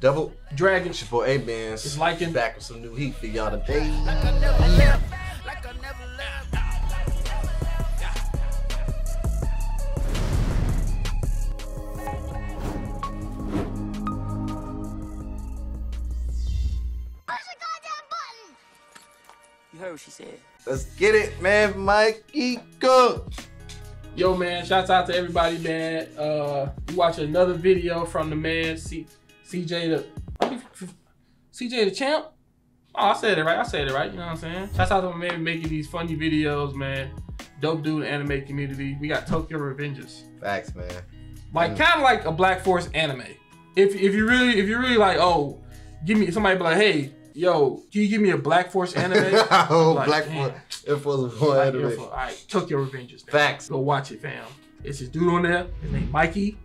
Double Dragon. it's your boy Amenz. It's Lycan. back with some new heat for y'all today. You heard what she said. Let's get it, man. Mikey Cook. Yo, man, shouts out to everybody, man. Uh, you watch another video from the man, C- CJ the CJ the champ. Oh, I said it right. I said it right. You know what I'm saying? Shouts out to my man making these funny videos, man. Dope dude, anime community. We got Tokyo Revengers, Facts, man. like Mm. kind of like a Black Force anime. If if you really if you really like, oh, give me somebody be like, hey, yo, can you give me a Black Force anime? oh, Like, Black. Force. Air Force One Like, anime. All right, Tokyo Revengers. Fam. Facts. Go watch it, fam. It's this dude on there. His name Mikey.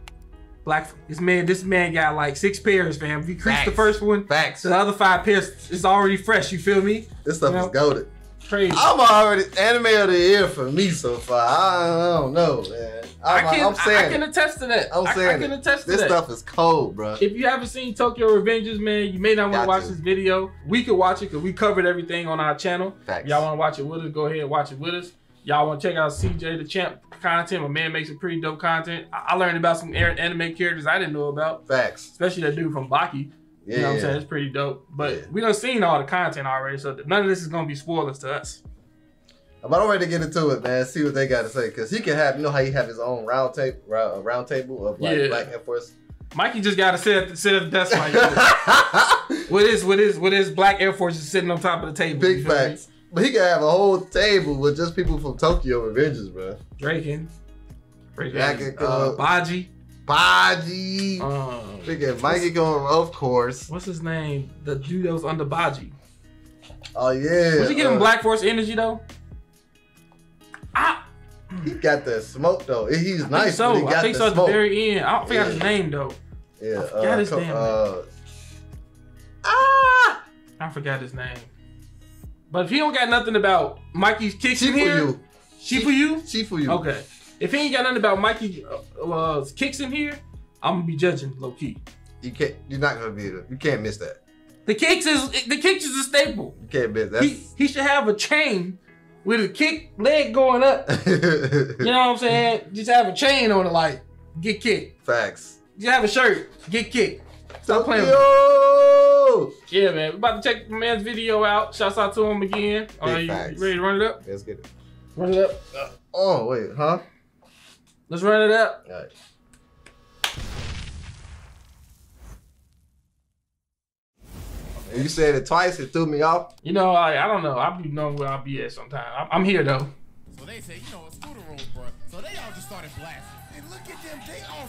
Black. This man. This man got like six pairs, fam. If you crease the first one, Facts. so the other five pairs is already fresh. You feel me? This stuff You know? is goaded. Crazy. I'm already anime of the year for me so far. I, I don't know, man. I I'm, can. I'm saying I, I can attest to that. I'm I, saying I can attest to This that. stuff is cold, bro. If you haven't seen Tokyo Revengers, man, you may not want to watch this video. We could watch it because we covered everything on our channel. Facts. Y'all want to watch it with us? Go ahead and watch it with us. Y'all want to check out CJ the Champ content? My man makes some pretty dope content. I, I learned about some anime characters I didn't know about, Facts. especially that dude from Baki. Yeah. You know what I'm saying? It's pretty dope. But Yeah. we done seen all the content already, so none of this is gonna be spoilers to us. But I'm ready to get into it, man. See what they got to say, cause he can have, you know how he have his own round table, round, round table of like Yeah. Black Air Force. Mikey just gotta sit at the, sit at the desk like this. with his with his with his black Air Force just sitting on top of the table. Big facts. But he can have a whole table with just people from Tokyo Revengers, bro. Draken. Draken. Uh, Baji. Baji. Um, Freaking Mikey going, of course. what's his name? The dude that was under Baji. Oh yeah. Was he giving uh, Black Force energy though? Ah, He got that smoke though. He's I think nice, so. he got I think the so at the very end. I don't forgot his name though. yeah. I forgot uh, his co- damn uh, ah. I forgot his name. But if he don't got nothing about Mikey's kicks in Chifu here, you. Shifu you? Chifu you. Okay. If he ain't got nothing about Mikey uh, uh, kicks in here, I'm gonna be judging low key. You can't. You're not gonna be able. You can't miss that. The kicks is the kicks is a staple. You can't miss. That's. He he should have a chain with a kick leg going up. You know what I'm saying? Just have a chain on it, like get kicked. Facts. Just have a shirt, get kicked. Stop playing. With Yeah, man. We're about to check the man's video out. Shouts out to him again. All right, you, facts. ready to run it up? Let's get it. Run it up. Oh wait, huh? Let's run it up. All right. You said it twice. It threw me off. You know, I I don't know. I be knowing where I'll be at sometime. I'm, I'm here though. So they say, you know, it's scooter rules, bro. So they all just started blasting. And look at them, they all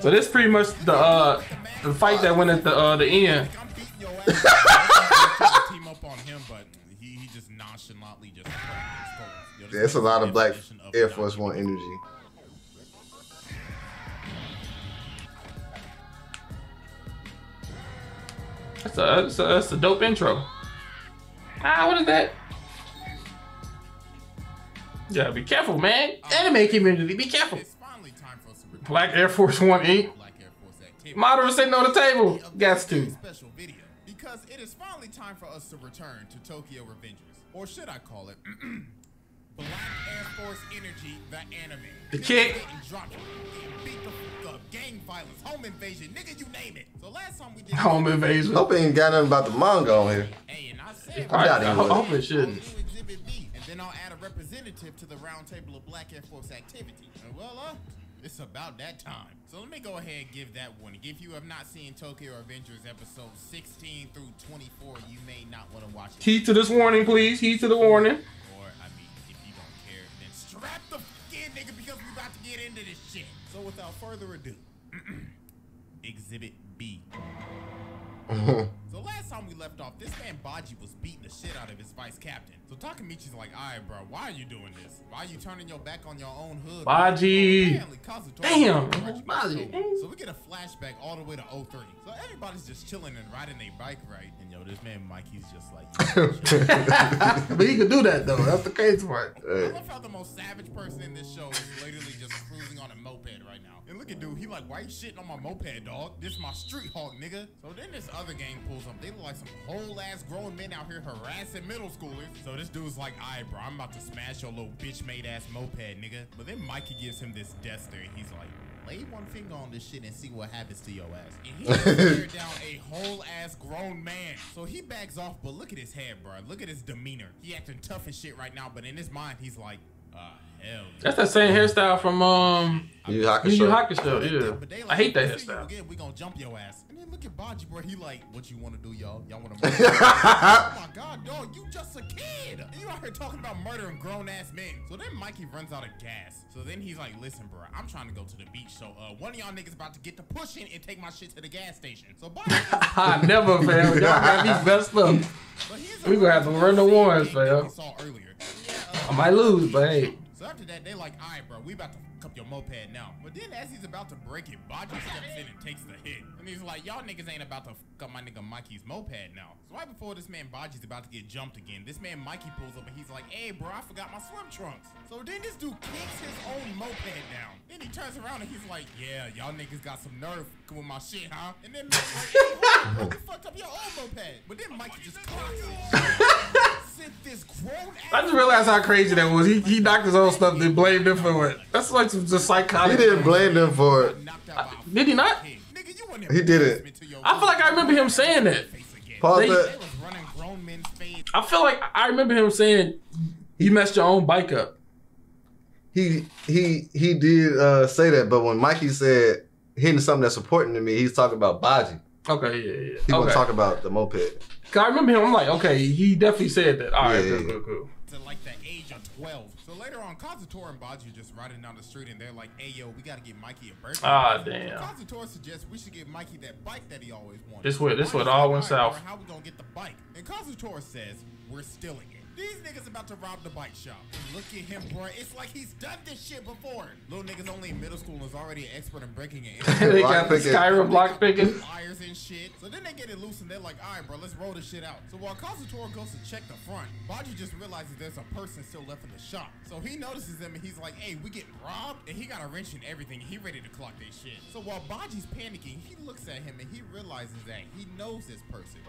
So this pretty much the uh the fight that went at the uh the end. Like, I'm beating your ass. I'm trying to team up on him, but he, he just nonchalantly just. There's a lot of Black Air. Force One energy. That's a that's a, that's a dope intro. Ah, what is that? Yeah, be careful, man. Anime community, be careful. Black Air Force One Inc. to Black Air Force activity. Model sitting on the table. Gats to. Special video because it is finally time for us to return to Tokyo Revengers, or should I call it Black Air Force Energy, the anime. The kick. getting dropped, getting beat the fuck up, gang violence, home invasion, nigga, you name it. So last time we did Home invasion. Hope he ain't got nothing about the manga on here. Hey, and I said I doubt he I, I would. hope it shouldn't. Exhibit B, and then I'll add a representative to the round table of Black Air Force activity. And well, uh, it's about that time. So let me go ahead and give that warning. If you have not seen Tokyo Revengers episode 16 through 24, you may not want to watch it. Heed to this warning, please. Heed to the warning. Or, I mean, if you don't care, then strap the fuck in, nigga, because we're about to get into this shit. So without further ado, Exhibit B. So last time we left off, this man Baji was beating the shit out of his vice captain. So Takamichi's like, alright, bro, why are you doing this? Why are you turning your back on your own hood? Baji. Apparently, Damn, Baji. So we get a flashback all the way to 03. So everybody's just chilling and riding their bike, right? And yo, this man Mikey's just like, but he could do that though. That's the crazy part. I love how the most savage person in this show is literally just cruising on a moped right now. And look at dude, he like, why you shitting on my moped, dog? This is my street hawk, nigga. So then this other gang pulls up. They look like some whole ass grown men out here harassing middle schoolers. So this dude's like, alright, bro, I'm about to smash your little bitch made ass moped, nigga. But then Mikey gives him this death stare. and He's like, lay one finger on this shit and see what happens to your ass. And he stared down a whole ass grown man. So he backs off, but look at his head, bro. Look at his demeanor. He acting tough as shit right now, but in his mind, he's like, ah, yeah." That's that same hairstyle from um Yu Yu Yu Hakusho. Yu Hakusho. Yeah, But they I hate that "We hairstyle. Again, we gonna jump your ass. And then look at Baji, bro. He like, what you want to do, y'all? Y'all want to? oh my god, dog, you just a kid. And you out here talking about murdering grown ass men. So then Mikey runs out of gas. So then he's like, listen, bro, I'm trying to go to the beach. So uh, one of y'all niggas about to get to pushing and take my shit to the gas station. So Baji. I never, fam. Y'all got me messed up. We gonna have to run the warrants, thing fam. Saw earlier. I might lose, but hey. So after that, they like, all right, bro, we about to cup your moped now. But then as he's about to break it, Baji steps in and takes the hit. And he's like, y'all niggas ain't about to fuck up my nigga Mikey's moped now. So right before this man Baji's about to get jumped again, this man Mikey pulls up and he's like, hey, bro, I forgot my swim trunks. So then this dude kicks his own moped down. Then he turns around and he's like, yeah, y'all niggas got some nerve fucking with my shit, huh? And then Mike's like, hey, bro, you fucked up your own moped. But then Mikey just clocks it. Sent this grown I just realized how crazy that was. He, he knocked his own stuff, then blamed him for it. That's like some just He didn't blame them for it. Did he not? He did it. I feel like I remember him saying that. Pause They- that. I feel like I remember him saying, "You messed your own bike up." He he he did uh, say that, but when Mikey said hitting something that's important to me, he's talking about Baji. Okay, yeah, yeah. He okay. won't talk about the moped. Cause I remember him. I'm like, okay, he definitely said that. All right, Yeah, cool, cool, cool. to like the age of 12. So later on, Kazutora and Baji are just riding down the street and they're like, hey, yo, we gotta get Mikey a birthday. Ah, present." damn. So Kazutora suggests we should get Mikey that bike that he always wanted. This where- this Baji's where it all went south." How we gonna get the bike? And Kazutora says, we're stealing it. These niggas about to rob the bike shop. Look at him, bro. It's like he's done this shit before. Little niggas only in middle school is already an expert in breaking it. they got the picking. Skyrim block picking. Flyers and shit. So then they get it loose and they're like, all right, bro, let's roll this shit out. So while Kazutora goes to check the front, Baji just realizes there's a person still left in the shop. So he notices them and he's like, hey, we getting robbed? And he got a wrench and everything. He ready to clock their shit. So while Baji's panicking, he looks at him and he realizes that he knows this person.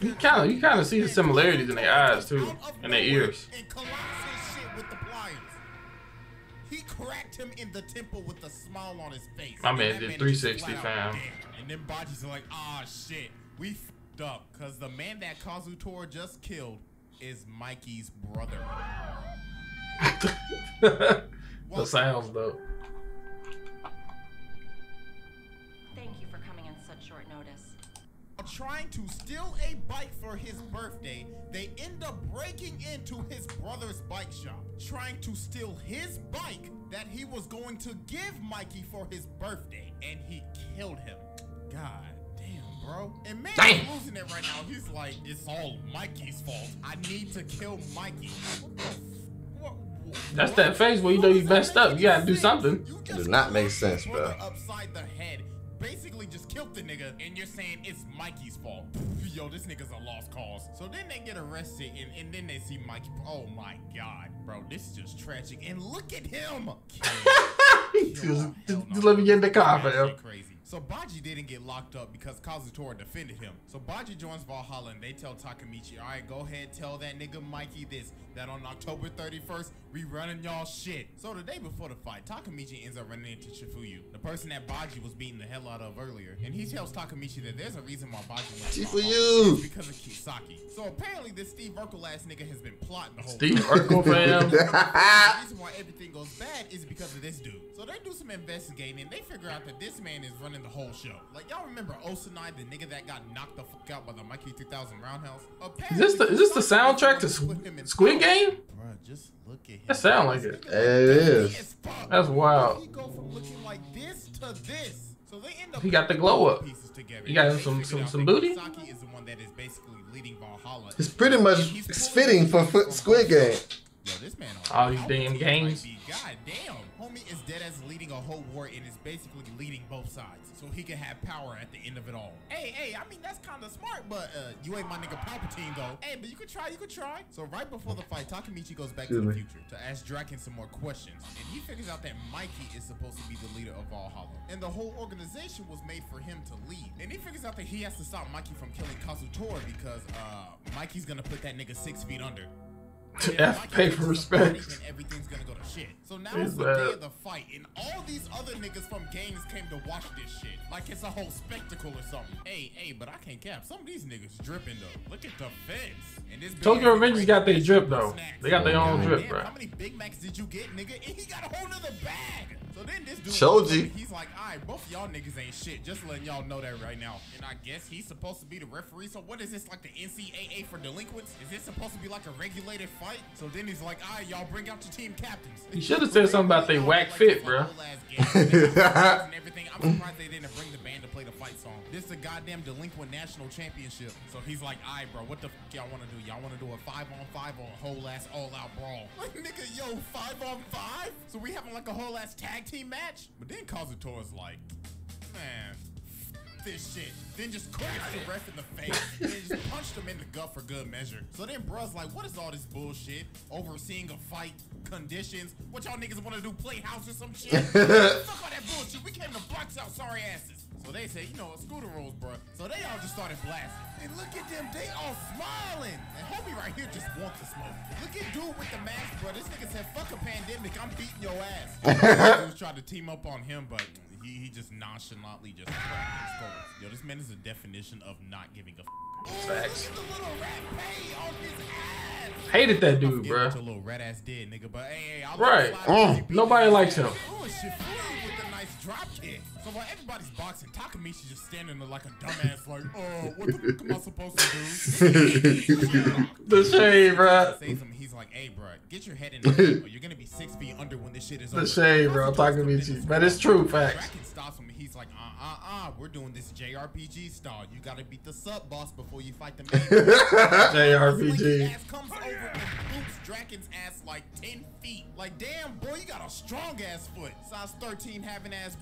You kinda- you kinda see the similarities in their eyes, too, out of and their ears. And collapse his shit with the pliers. He cracked him in the temple with a smile on his face. My And man did 360, fam. And then Baji's like, ah, shit, we fucked up. Because the man that Kazutora just killed is Mikey's brother. the sounds though. Trying to steal a bike for his birthday, they end up breaking into his brother's bike shop, trying to steal his bike that he was going to give Mikey for his birthday, and he killed him. God damn, bro. And man, Damn. he's losing it right now. He's like, it's all Mikey's fault. I need to kill Mikey. What the f- what- what- That's that phase where you know you messed up. You gotta do sense? something. You does not make sense, bro. Upside the head. Basically just killed the nigga, and you're saying it's Mikey's fault. Yo, this nigga's a lost cause. So then they get arrested, and, and then they see Mikey. Oh my god, bro, this is just tragic. And look at him. Just, just, hell just let me get in the car, That fam. crazy. So Baji didn't get locked up because Kazutora defended him. So Baji joins Valhalla and they tell Takamichi, all right, go ahead, tell that nigga Mikey this, that on October 31st, we running y'all shit. So the day before the fight, Takamichi ends up running into Chifuyu, the person that Baji was beating the hell out of earlier. And he tells Takamichi that there's a reason why Baji went to Chifuyu! Because of Kisaki. So apparently this Steve Urkel ass nigga has been plotting the whole Steve. Urkel, fam. the reason why everything goes bad is because of this dude. So they do some investigating and they figure out that this man is running the whole show. Like y'all remember Osanai, the nigga that got knocked the fuck out by the Mikey 2000 roundhouse? Is this the is this the soundtrack to Put Squid. Game? Bruh, just look at him. That sound like it. It is. That's wild. He go from looking like this to this. So they end up He got the glow up. pieces together. He got They some- some- some booty? Kisaki is the one that is basically leading Valhalla. It's pretty much it's fitting for strings Squid both Game. Sides. Yo, this man All these damn games. be- God damn. Homie is dead as leading a whole war and is basically leading both sides. So he can have power at the end of it all. Hey, hey, I mean that's kinda smart, but uh you ain't my nigga Palpatine though. Hey, but you could try, you could try. So right before the fight, Takamichi goes back to the me. future to ask Draken some more questions. And he figures out that Mikey is supposed to be the leader of Valhalla. And the whole organization was made for him to lead. And he figures out that he has to stop Mikey from killing Kazutora because uh Mikey's gonna put that nigga six feet under. F pay for respect. And everything's gonna go to shit. So now It's it's the day of the fight, and all these other niggas from games came to watch this shit. Like it's a whole spectacle or something. Hey, hey, but I can't cap. Some of these niggas dripping though. Look at the fence. And this Tokyo ass Revengers got their drip though. They got their own drip, bro. How many Big Macs did you get, nigga? And he got a whole nother bag. So then this dude, Shoji. comes up and he's like, all right, both y'all niggas ain't shit. Just letting y'all know that right now. And I guess he's supposed to be the referee. So what is this like the NCAA for delinquents? Is this supposed to be like a regulated fight? So then he's like, all right, y'all bring out your team captains. He shoulda said something about they whack fit, bro. I'm surprised they didn't bring the band to play the fight song. This is a goddamn delinquent national championship. So he's like, all right, bro, what the f y'all want to do? Y'all want to do a five on five or a whole ass all out brawl? Like, nigga, yo, five on five? So we having like a whole ass tag team match? But then Kazutora's like, man, f- this shit. Then just cracked the ref in the face. and then just punched him in the gut for good measure. So then bruh's like, what is all this bullshit? Overseeing a fight, conditions. What y'all niggas want to do? Play house or some shit? Fuck all that bullshit. We came to box out sorry asses. So they say, you know, the rules, bruh. So they all just started blasting. And look at them, they all smiling. And homie right here just wants to smoke. Look at dude with the mask, bro. This nigga said, fuck a pandemic, I'm beating your ass. Dudes tried to team up on him, but he, he just nonchalantly just his skull. Yo, this man is the definition of not giving a f- Facts. Look at the little rat pay on his ass. Hated that dude, bro. what your little rat ass did, nigga. But hey, hey, I'll Right. let it slide if you beat Nobody his likes ass. him. Oh, Shifumi with a nice drop kick. So while everybody's boxing, Takamichi just standing there like a dumbass, like, oh, what the fuck am I supposed to do? The shade, bro. He's like, hey, bro, get your head in the game, or you're gonna be six feet under when this shit is The over. shade, bro. Takamichi. But it's true, facts. Draken stops him. He's like, uh, uh, uh, we're doing this JRPG style. You gotta beat the sub boss before you fight the main. JRPG. ass comes over and boots Draken's ass like 10 feet. Like, damn, boy, you got a strong ass foot. Size 13 having ass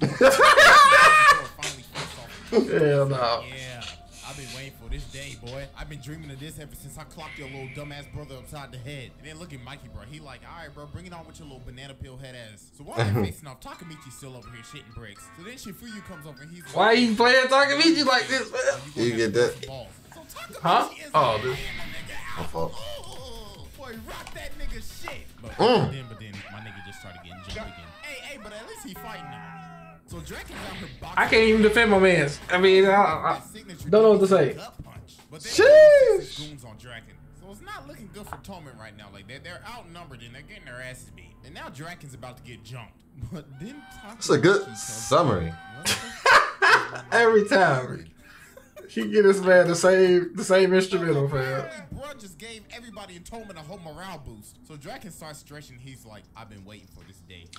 boy. Finally flips off. Hell no. Yeah. I've been waiting for this day, boy. I've been dreaming of this ever since I clocked your little dumbass brother upside the head. And then look at Mikey, bro. He like, all right, bro, bring it on with your little banana peel head ass. So while they're facing off, Takamichi's still over here shitting bricks. So then Chifuyu comes over and he's like, Why are you playing Takamichi like this, man? gonna You get that? balls. So Takamichi Huh? is Oh, laying this- the My fault. Ooh, boy, rock that nigga shit. But Mm. then, but then my nigga just started getting jumped again. Hey, hey, but at least he fighting now. So Draken's out here. I can't even defend my man's. I mean, I, I, don't know what to say. gut punch. But they Sheesh. goons on Draken. So it's not looking good for Toman right now. Like they're, they're outnumbered and they're getting their asses beat. And now Draken's about to get jumped. But then That's a good summary. every time he get his man the same the same instrumental, fam. Apparently, Bruh just gave everybody in Toman a whole morale boost. So Draken starts stretching. He's like, I've been waiting for this day.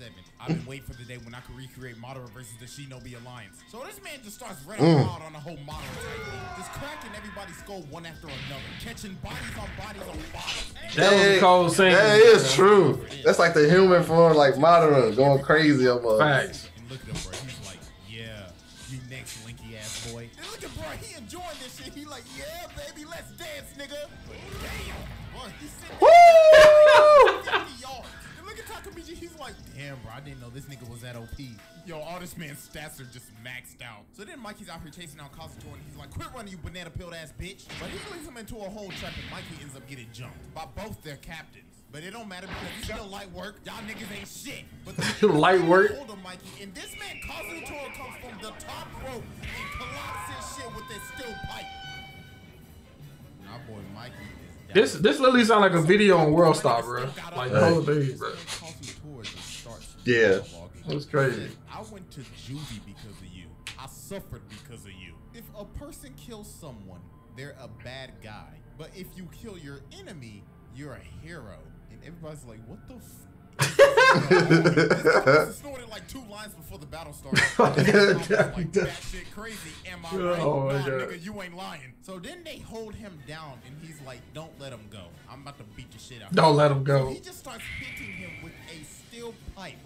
24-7. I've been waiting for the day when I could recreate Madara versus the Shinobi Alliance. So this man just starts running Mm. wild on the whole Madara type. Just cracking everybody's skull one after another. Catching bodies on bodies on bodies. That was a cold scene. That is true. That's like the human form, like Madara going crazy over. Facts. And look at him, bro. He's like, yeah, you next, Linky ass boy. And look at bro, he enjoying this shit. He like, yeah, baby, let's dance, nigga. Damn, boy, he's sitting Woo! 50 look at Takamichi. He's like, damn, bro, I didn't know this nigga was that OP. Yo, all this man's stats are just maxed out. So then Mikey's out here chasing out Kazuto, and he's like, quit running, you banana peeled ass bitch. But he leads him into a whole trap, and Mikey ends up getting jumped by both their captains. But it don't matter because it's still light work. Y'all niggas ain't shit. But the Light work? Hold on, Mikey. And this man Kazuto comes from the top rope and collapses shit with this steel pipe. My boy Mikey is This this literally sound like a video on World Star, bro. Like the whole thing, bro. Yeah. That's crazy. I went to juvie because of you. I suffered because of you. If a person kills someone, they're a bad guy. But if you kill your enemy, you're a hero. And everybody's like, what the f? This snorted like two lines before the battle started. like, that shit crazy. Am I oh right? Oh my nah, God. nigga, you ain't lying. So then they hold him down, and he's like, "Don't let him go. I'm about to beat the shit out." of Don't him." let him So go. he just starts hitting him with a steel pipe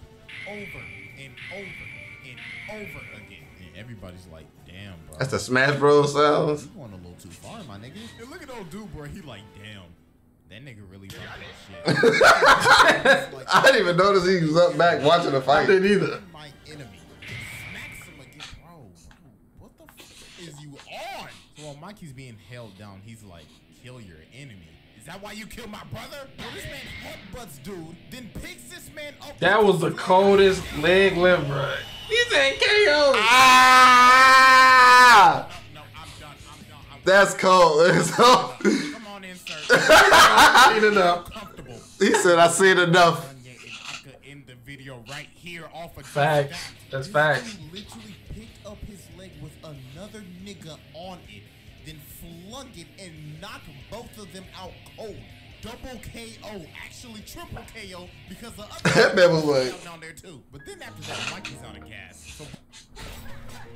over and over and over again. And everybody's like, "Damn, bro." That's the Smash Bros sounds. You going a little too far, my nigga. And look at old dude, bro. He like, damn. That nigga really about that shit. I didn't even notice he was up back watching the I fight. didn't either. My enemy smacks him again, bro. bro, What the f- is you on? So while Mikey's being held down, he's like, kill your enemy. Is that why you killed my brother? Bro, this man headbutts dude, then picks this man up. That was the coldest leg lift, bro. He's in KO. Ah! No, no, I'm done. I'm done. I'm That's cold. So- Come on in, sir. Seen enough. He said, I seen enough. Kanye, and I could end the video right here off of Facts. that. That's This facts. literally picked up his leg with another nigga on it, then flung it and knocked both of them out cold. Double KO, actually triple KO, because the other That man was like- down there too. But then after that, Mikey's out of gas. So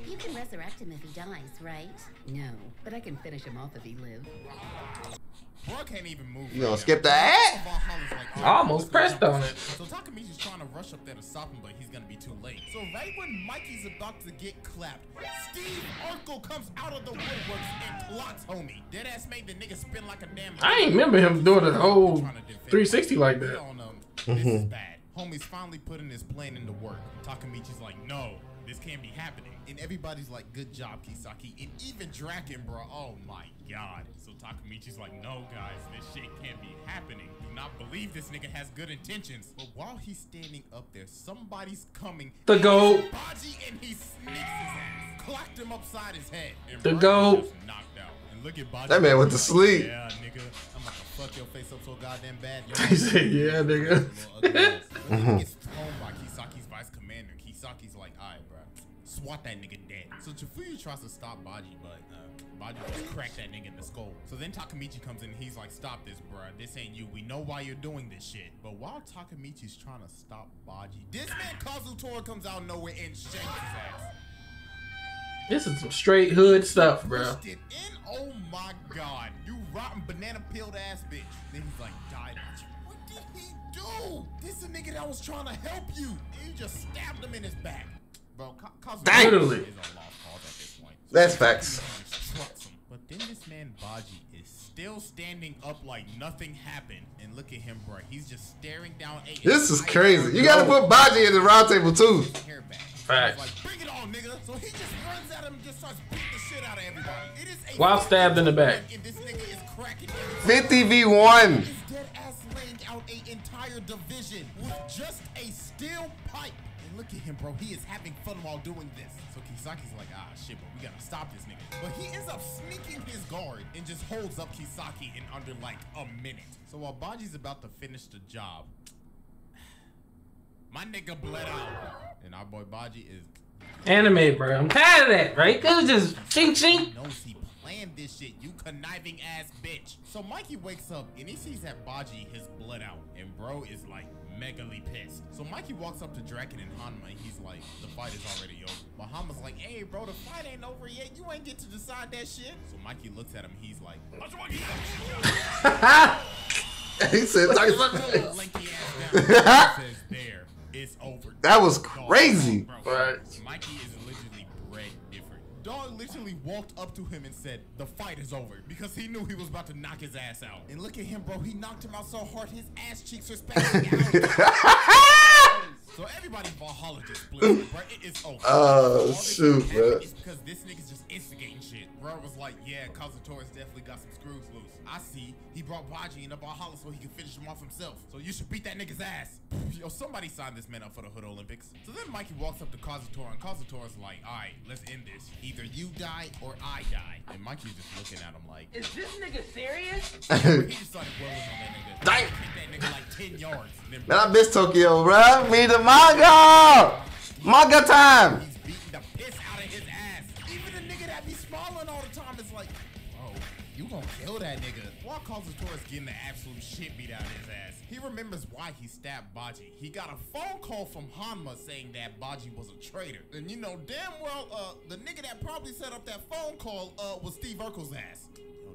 You can resurrect him if he dies, right? No, but I can finish him off if he lives. Bro can't even move. You gonna right skip now. the like, oh, I almost pressed on it. So Takamichi's trying to rush up there to stop him, but he's gonna be too late. So right when Mikey's about to get clapped, Steve Urkel comes out of the woodworks and clocks homie. Deadass made the nigga spin like a damn. I ain't remember him doing the whole Trying to defend 360 like that. all know this is bad. Homie's finally putting his plan into work. Takamichi's like, no, this can't be happening. And everybody's like, good job, Kisaki. And even Draken, bro, oh my god. So Takamichi's like, no, guys, this shit can't be happening. Do not believe this nigga has good intentions. But while he's standing up there, somebody's coming. The goat. Baji and he sneaks his ass. Clocked him upside his head. And The goat. knocked out. And look at Baji. That man went to like, sleep. Yeah, nigga. I'm about to fuck your face up so goddamn bad. He said, yeah, nigga. He gets thrown by Kisaki's vice commander. Kisaki's like, alright, bro. Swat that nigga dead. So Chifuyu tries to stop Baji, but uh, Baji just cracked that nigga in the skull. So then Takamichi comes in and he's like, stop this, bro. This ain't you. We know why you're doing this shit. But while Takamichi's trying to stop Baji, this man Kazutora comes out nowhere and shanks his ass. This is some straight hood stuff, bro. In. Oh my god. You rotten banana peeled ass bitch. Then he's like, died. What did he do? This a nigga that was trying to help you. He just stabbed him in his back. Bro, Dang. Literally. That's facts. But then this man Baji is still standing up like nothing happened. And look at him, bro. He's just staring down. A this is crazy. You gotta put Baji in the round table too. Facts. Bring it on, nigga. So he just runs at him and just starts beating the shit out of everybody. While stabbed in the back. 50v1 out a entire division with just a steel pipe. And look at him, bro. He is having fun while doing this. So Kisaki's like, ah, shit, but we gotta stop this nigga. But he ends up sneaking his guard and just holds up Kisaki in under like a minute. So while Baji's about to finish the job, my nigga bled out. And our boy Baji is Anime, bro. I'm tired of that, right? It was just ching ching. Knows planned this shit, you conniving ass bitch. So Mikey wakes up and he sees that Baji has blood out, and bro is like megally pissed. So Mikey walks up to Draken and Hanma and he's like, the fight is already over. But Hanma's like, hey bro, the fight ain't over yet. You ain't get to decide that shit. So Mikey looks at him, he's like, he said, "Talk about lanky ass down. He says, there, it's over. That was Dog, crazy. bro. Right. Mikey is literally bred different. Dog literally walked up to him and said, the fight is over because he knew he was about to knock his ass out. And look at him, bro. He knocked him out so hard his ass cheeks are spasming out. So everybody Valhalla just split, bro. It is over. Oh, All this shoot, happened bro. is because this nigga's just instigating shit. Bro was like, yeah, Kazutora's definitely got some screws loose. I see. He brought Baji into Valhalla so he can finish him off himself. So you should beat that nigga's ass. Yo, somebody signed this man up for the Hood Olympics. So then Mikey walks up to Kazutora and Kazutora's like, all right, let's end this. Either you die or I die. And Mikey's just looking at him like, Is this nigga serious? he just started whirling on that nigga. Dang. Hit that nigga like 10 yards. Then Man, I miss Tokyo, bro. Me the manga. Manga time. He's beating the piss out of his ass. Even a nigga that be smiling all the time is like, Oh, you gonna kill that nigga. While Kazutora's getting the absolute shit beat out of his ass, he remembers why he stabbed Baji. He got a phone call from Hanma saying that Baji was a traitor. And you know damn well, uh, the nigga that probably set up that phone call, uh, was Steve Urkel's ass.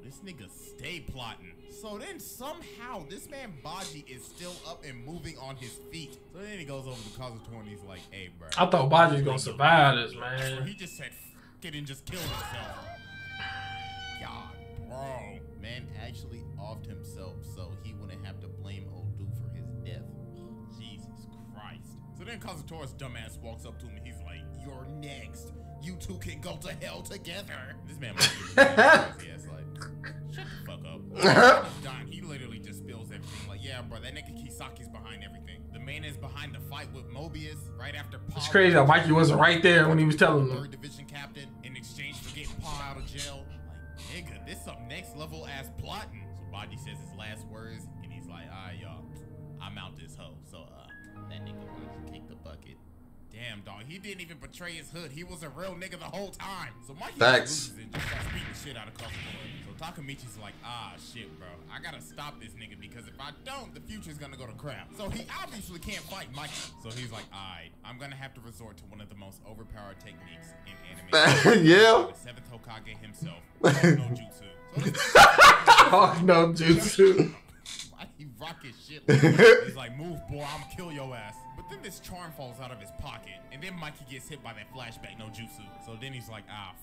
Yo, this nigga stay plotting. So then somehow this man Baji is still up and moving on his feet. So then he goes over to Kazutora and he's like, hey, bro. I thought Baji's gonna survive this, man. he just said, F it and just killed himself. God, bro. Man actually offed himself so he wouldn't have to blame Odu for his death. Jesus Christ. So then Kazutora's dumbass walks up to him and he's like, You're next. You two can go to hell together. This man might be crazy ass like, shut the fuck up. Dying. He literally just spills everything. Like, yeah, bro, that nigga Kisaki's behind everything. The man is behind the fight with Mobius right after Paul. It's crazy how Mikey wasn't right there when he was telling them. Third division captain in exchange for getting Paul out of jail. Like, nigga, this some next level ass plotting. So Baji says his last words, and he's like, alright, y'all, I'm out this hoe. So, uh, that nigga wants to kick the bucket. Damn, dog, he didn't even betray his hood. He was a real nigga the whole time. So Mikey Facts. loses and just starts beating shit out of Kazutora. So Takamichi's like, ah, shit, bro. I gotta stop this nigga because if I don't, the future's gonna go to crap. So he obviously can't fight Mikey. So he's like, alright, I'm gonna have to resort to one of the most overpowered techniques in anime. Yeah. The seventh Hokage himself, no jutsu. So no, jutsu. why he rock his shit like? He's like, move, boy, I'm gonna kill your ass. But then this charm falls out of his pocket, and then Mikey gets hit by that flashback no jutsu. So then he's like, ah,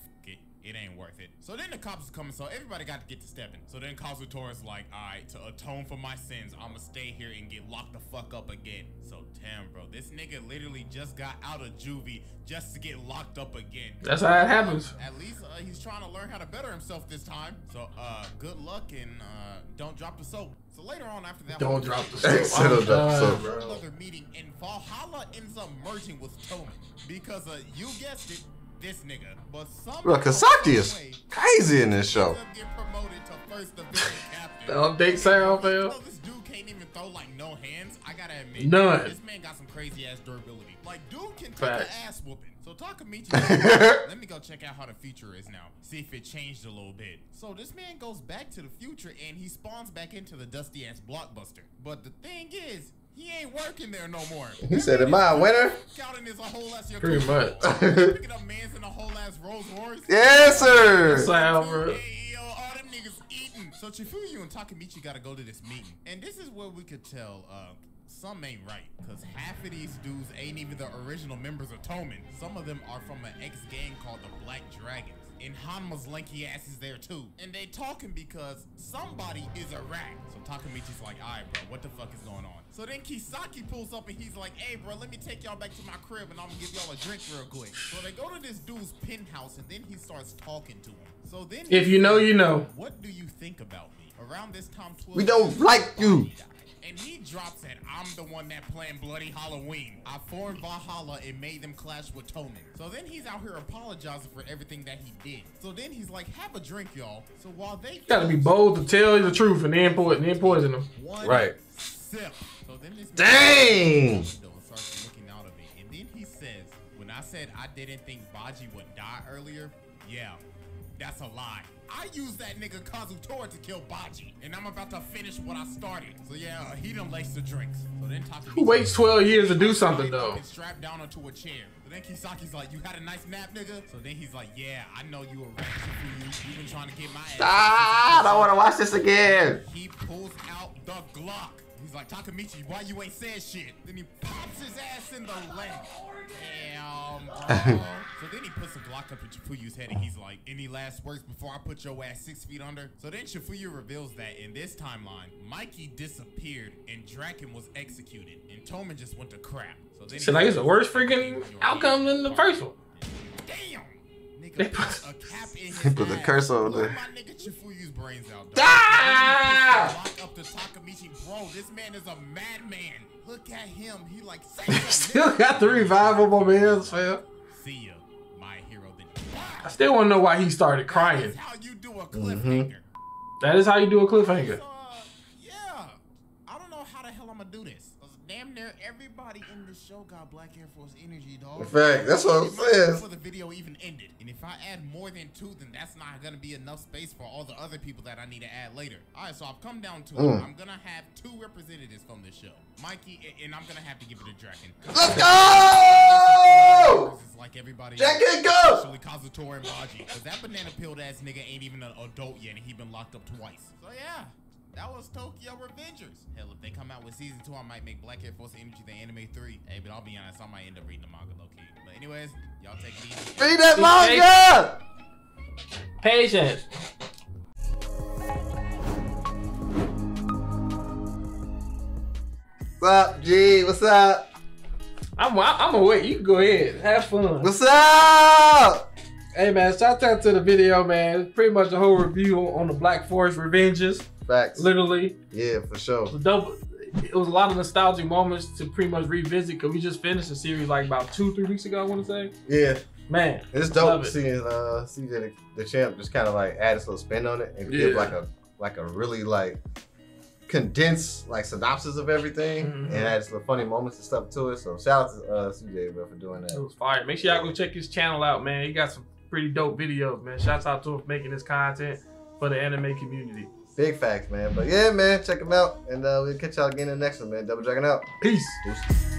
it. It ain't worth it. So then the cops is coming, so everybody got to get to stepping. So then Kazutora's like, alright, to atone for my sins, I'ma stay here and get locked the fuck up again. So damn, bro, this nigga literally just got out of juvie just to get locked up again. That's how it happens. At least uh, he's trying to learn how to better himself this time. So, uh, good luck and uh, don't drop the soap. So later on, after that, Don't drop the soap. Don't I'm drop the done, soap. bro. Another meeting, and Valhalla ends up merging with Toman because uh, you guessed it, this nigga. But some Bro, Kisaki is crazy in this show. Get promoted to first division captain. The update sound, fam. This dude can't even throw like no hands. I gotta admit, None. This man got some crazy ass durability. Like, dude can take an ass whooping. So talk to Takamichi, let me go check out how the future is now. See if it changed a little bit. So this man goes back to the future and he spawns back into the dusty ass blockbuster. But the thing is, he ain't working there no more. He said, "Am I a winner?" Scouting is a whole Pretty much. Picking up mans in a whole ass Rolls Royce. Yes, sir. Sound, bro. Hey, yo, all them niggas eating. So Chifuyu and Takamichi gotta go to this meeting. And this is where we could tell, uh, some ain't right. Cause half of these dudes ain't even the original members of Toman. Some of them are from an ex-gang called the Black Dragons. And Hanma's lanky ass is there too. And they talking because somebody is a rat. So Takamichi's like, alright bro, what the fuck is going on? So then Kisaki pulls up and he's like, hey bro, let me take y'all back to my crib and I'm gonna give y'all a drink real quick. So they go to this dude's penthouse and then he starts talking to him. So then If you know, you know. What do you think about me? Around this time, 12 We don't like you. And he drops that I'm the one that planned Bloody Halloween. I formed Valhalla and made them clash with Toman. So then he's out here apologizing for everything that he did. So then he's like, have a drink, y'all. So while they Gotta be bold to tell you the truth and then po- and then poison them. one Right. Sip. So then this Dang. and starts looking out of it. And then he says, when I said I didn't think Baji would die earlier, yeah, that's a lie. I used that nigga Kazutora to kill Baji, and I'm about to finish what I started. So yeah, uh, he done laced the drinks. So then Takamichi- Who waits 12 years to do something, though? Strapped down onto a chair. So then Kisaki's like, you had a nice nap, nigga? So then he's like, yeah, I know you were rat for you. You've been trying to get my ass. Ah, I don't want to watch this again. He pulls out the Glock. He's like, Takamichi, why you ain't said shit? Then he pops his ass in the leg. Damn, so then he puts the Glock up in Chifuyu's head and he's like, any last words before I put your ass six feet under? So then Chifuyu reveals that in this timeline, Mikey disappeared and Draken was executed and Toman just went to crap. So then So like it's the worst freaking outcome than the first one. Damn! They put- put a cap in his He put the curse on Blow there. my nigga Chifuyu's brains out, dog. Ah! Lock up to Takamichi. Bro, this man is a madman. Look at him. He like, Still got the revival my man's fam. See ya, my hero. Then I still want to know why he started That's crying. how you do a cliffhanger. That is how you do a cliffhanger. Uh, yeah. I don't know how the hell I'm gonna do this. 'Cause damn near everybody Everybody in this show got Black Air Force energy, dog. In fact, that's what I'm It saying. Before the video even ended, and if I add more than two, then that's not gonna be enough space for all the other people that I need to add later. All right, so I've come down to it. Mm. I'm gonna have two representatives from this show, Mikey, and I'm gonna have to give it a Draken. Let's go! Like everybody. It go! Especially Kazutora and Baji, cause that banana pilled ass nigga ain't even an adult yet, and he been locked up twice. So yeah. That was Tokyo Revengers. Hell, if they come out with season two, I might make Black Air Force Energy the anime three. Hey, but I'll be honest, I might end up reading the manga low key. But anyways, y'all take it easy. Read that manga! Patience. What's up, G? What's up? I'm I'm gonna. You can go ahead. Have fun. What's up? Hey man, shout out to the video, man. Pretty much a whole review on the Black Force Revengers. Facts. Literally, Yeah, for sure. it was dope. It was a lot of nostalgic moments to pretty much revisit because we just finished the series like about two, three weeks ago. I want to say, Yeah, man, it's dope seeing uh CJ the, the champ just kind of like add his little spin on it and give like a like a really like condensed like synopsis of everything Mhm. and add some funny moments and stuff to it. So shout out to uh CJ bro for doing that. it was fire. Make sure y'all go check his channel out, man. He got some pretty dope videos, man. Shouts out to him for making this content for the anime community. Big facts, man. But yeah, man, check them out and uh, we'll catch y'all again in the next one, man. Double Dragon out. Peace. Deuces.